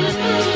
Christmas.